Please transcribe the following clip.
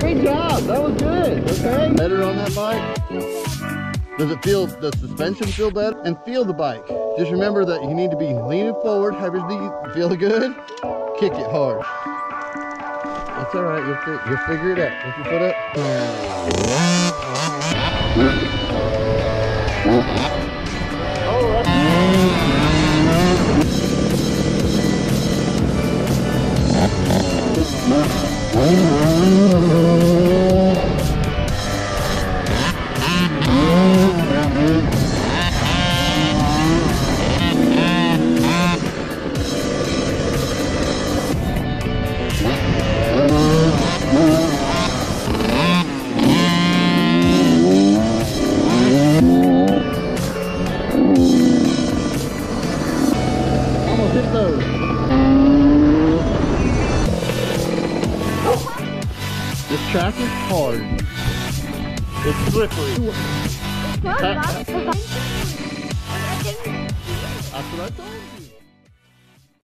Good job. That was good. Okay. Better on that bike. Does it feel, the suspension feel better? And feel the bike. Just remember that you need to be leaning forward, have your knees, feel good, kick it hard. That's all right, you'll, fi you'll figure it out. Lift your foot up. Oh, Almost track is hard. It's slippery. It's not, not, because I- I didn't- That's what I told you.